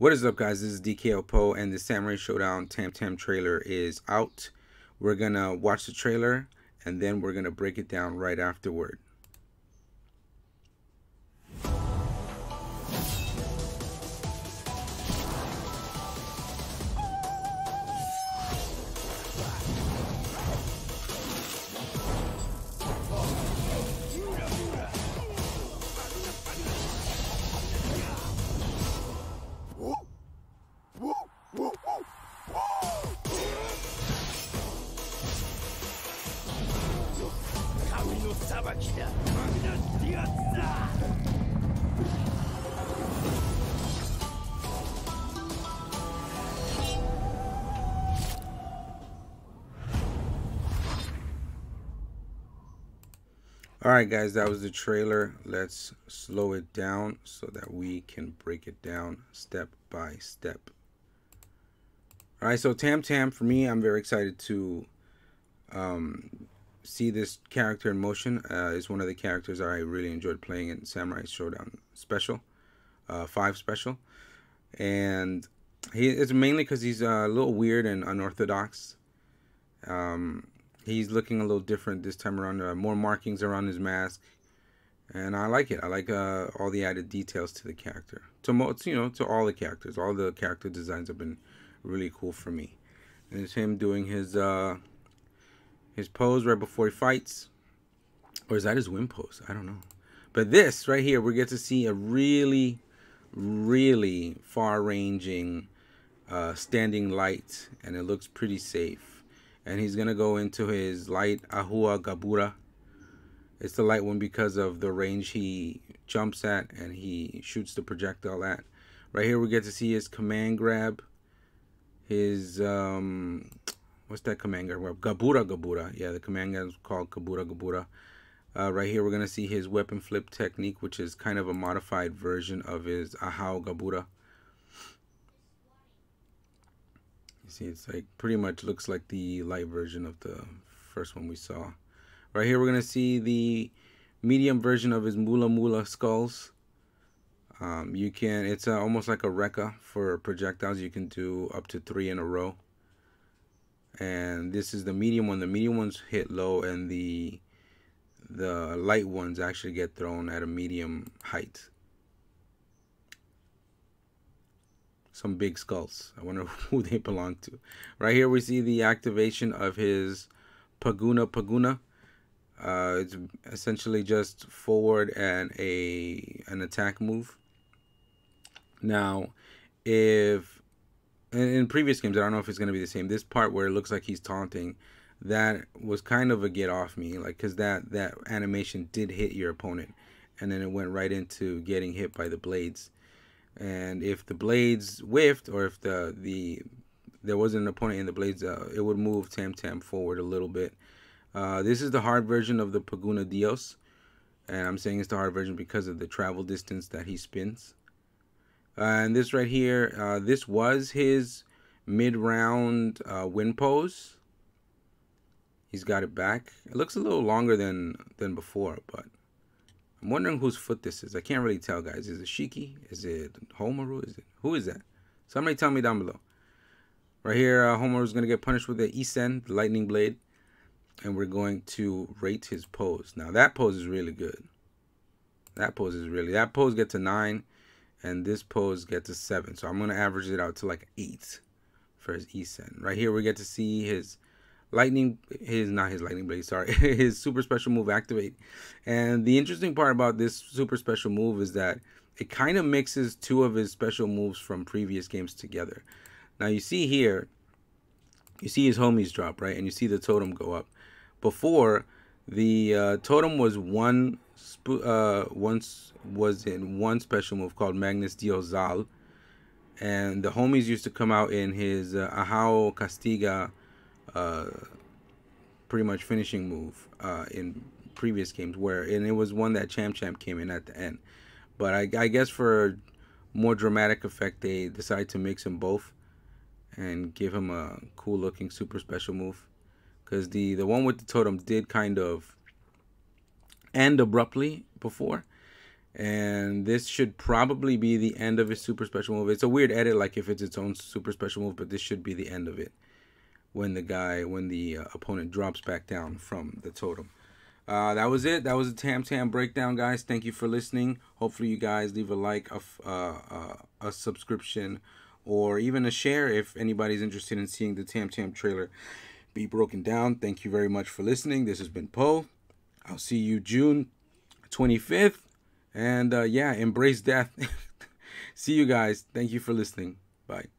What is up guys, this is DK Poe and the Samurai Shodown Tam Tam trailer is out. We're gonna watch the trailer and then we're gonna break it down right afterward. Alright guys, that was the trailer. Let's slow it down so that we can break it down step by step. Alright, so Tam Tam, for me, I'm very excited to um, see this character in motion. Uh, it's one of the characters I really enjoyed playing in Samurai Shodown Special, uh, 5 Special. And he it's mainly because he's a little weird and unorthodox. Um, he's looking a little different this time around. Uh, more markings around his mask, and I like it. I like uh, all the added details to the character. To most, you know, to all the characters, all the character designs have been really cool for me. And it's him doing his uh, his pose right before he fights, or is that his win pose? I don't know. But this right here, we get to see a really, really far-ranging uh, standing light, and it looks pretty safe and he's gonna go into his light Ahua Gabura. It's the light one because of the range he jumps at and he shoots the projectile at. Right here we get to see his command grab. His um what's that command grab? Gabura Gabura. Yeah, the grab is called Gabura Gabura. Uh, right here we're gonna see his weapon flip technique, which is kind of a modified version of his Ahao Gabura. You see, it's like pretty much looks like the light version of the first one we saw. Right here, we're going to see the medium version of his Mula Mula skulls. Um, you can, it's uh, almost like a Rekka for projectiles. You can do up to three in a row. And this is the medium one. The medium ones hit low and the the light ones actually get thrown at a medium height. some big skulls. I wonder who they belong to. Right here we see the activation of his Paguna Paguna. Uh, it's essentially just forward and a an attack move. Now, if in, in previous games, I don't know if it's going to be the same. This part where it looks like he's taunting, that was kind of a get off me, like because that that animation did hit your opponent, and then it went right into getting hit by the blades and if the blades whiffed or if the the there wasn't an opponent in the blades uh, it would move Tam Tam forward a little bit uh, this is the hard version of the Paguna Dios and I'm saying it's the hard version because of the travel distance that he spins and this right here uh, this was his mid-round uh, win pose he's got it back it looks a little longer than than before but I'm wondering whose foot this is. I can't really tell, guys. Is it Shiki? Is it Haohmaru? Is it who is that? Somebody tell me down below. Right here, uh, Haohmaru is going to get punished with the Isen, the lightning blade, and we're going to rate his pose. Now that pose is really good. That pose is really that pose gets a nine, and this pose gets a seven. So I'm going to average it out to like eight for his Isen. Right here, we get to see his lightning his not his lightning blade sorry his super special move activate and the interesting part about this super special move is that it kind of mixes two of his special moves from previous games together now you see here you see his homies drop right and you see the totem go up before the uh, totem was one uh, once was in one special move called Magnus Diozal and the homies used to come out in his uh, Ahau Castiga uh, pretty much finishing move uh, in previous games where and it was one that Cham Cham came in at the end. But I, I guess for more dramatic effect, they decided to mix them both and give him a cool looking super special move. Because the, the one with the totem did kind of end abruptly before. and this should probably be the end of his super special move. It's a weird edit, like if it's its own super special move, but this should be the end of it when the guy, when the uh, opponent drops back down from the totem. Uh, that was it. That was a Tam Tam breakdown, guys. Thank you for listening. Hopefully, you guys leave a like, a, uh, uh, a subscription, or even a share if anybody's interested in seeing the Tam Tam trailer be broken down. Thank you very much for listening. This has been Poe. I'll see you June 25th and uh, yeah, embrace death. See you guys. Thank you for listening. Bye.